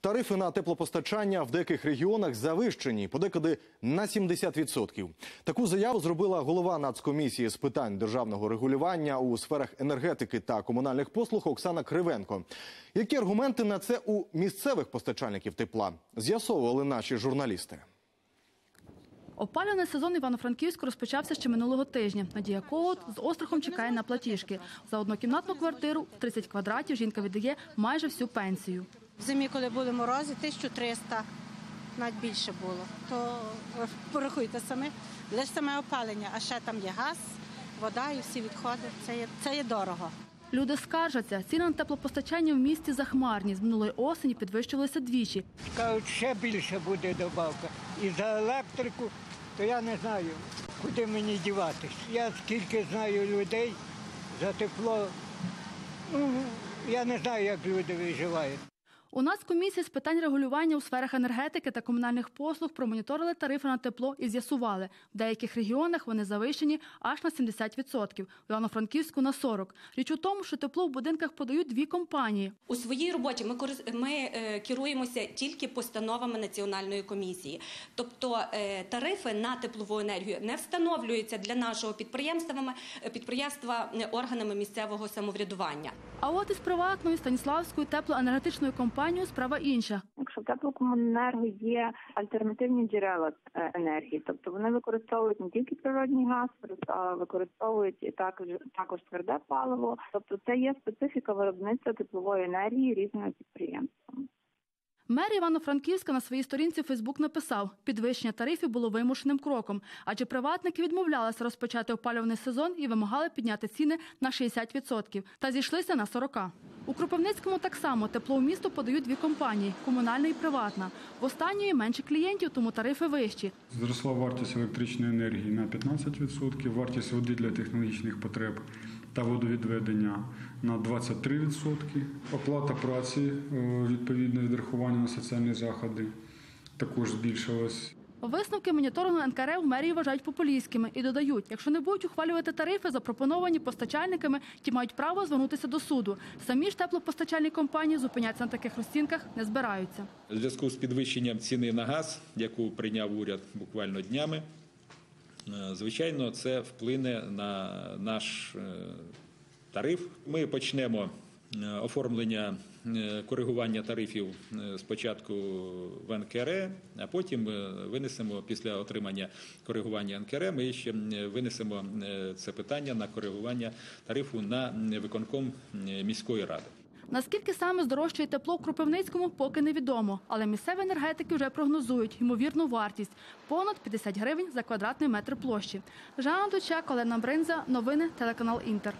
Тарифи на теплопостачання в деяких регіонах завищені, подекуди на 70%. Таку заяву зробила голова Нацкомісії з питань державного регулювання у сферах енергетики та комунальних послуг Оксана Кривенко. Які аргументи на це у місцевих постачальників тепла з'ясовували наші журналісти. Опалювальний сезон Івано-Франківську розпочався ще минулого тижня. Надія Когут з острахом чекає на платіжки. За однокімнатну квартиру в 30 квадратів жінка віддає майже всю пенсію. В зимі, коли були морози, 1300, навіть більше було. То порахуйте самі, лише саме опалення, а ще там є газ, вода і всі відходи. Це є, це є дорого. Люди скаржаться, ціни на теплопостачання в місті захмарні. З минулої осені підвищувалися двічі. Кажуть, ще більше буде добавка. І за електрику, то я не знаю, куди мені діватись. Я скільки знаю людей за тепло. Ну, я не знаю, як люди виживають. У нас комісія з питань регулювання у сферах енергетики та комунальних послуг промоніторили тарифи на тепло і з'ясували, в деяких регіонах вони завищені аж на 70%, в Івано-Франківську на 40%. Річ у тому, що тепло в будинках подають дві компанії. У своїй роботі ми ми е, керуємося тільки постановами національної комісії. Тобто е, тарифи на теплову енергію не встановлюються для нашого підприємства е, підприємства е, органами місцевого самоврядування. А от із приватною Станіславською теплоенергетичною компанією справа інша. Якщо в теплокомуненерго є альтернативні джерела е, енергії, тобто вони використовують не тільки природний газ, а використовують і також також тверде паливо. Тобто це є специфіка виробництва теплової енергії різними підприємствами. Мер Івано-Франківська на своїй сторінці Фейсбук написав, підвищення тарифів було вимушеним кроком, адже приватники відмовлялися розпочати опалювальний сезон і вимагали підняти ціни на 60%, та зійшлися на 40%. У Кропивницькому так само тепло у місто подають дві компанії – комунальна і приватна. В останньої менше клієнтів, тому тарифи вищі. Зросла вартість електричної енергії на 15%, вартість води для технологічних потреб та водовідведення на 23%, оплата праці е, відповідно відрахування на соціальні заходи також збільшилась. Висновки моніторингу НКР в мерії вважають популістськими і додають, якщо не будуть ухвалювати тарифи, запропоновані постачальниками, ті мають право звернутися до суду. Самі ж теплопостачальні компанії зупинятися на таких розцінках не збираються. У зв'язку з підвищенням ціни на газ, яку прийняв уряд буквально днями, звичайно, це вплине на наш е, тариф. Ми почнемо е, оформлення е, коригування тарифів е, спочатку в НКР, а потім е, винесемо після отримання коригування НКР. Ми ще е, винесемо е, це питання на коригування тарифу на е, виконком е, міської ради. Наскільки саме здорожчає тепло в Кропивницькому, поки невідомо. Але місцеві енергетики вже прогнозують ймовірну вартість – понад 50 гривень за квадратний метр площі. Жанна Дучак, Олена Бринза. Новини телеканал Інтер.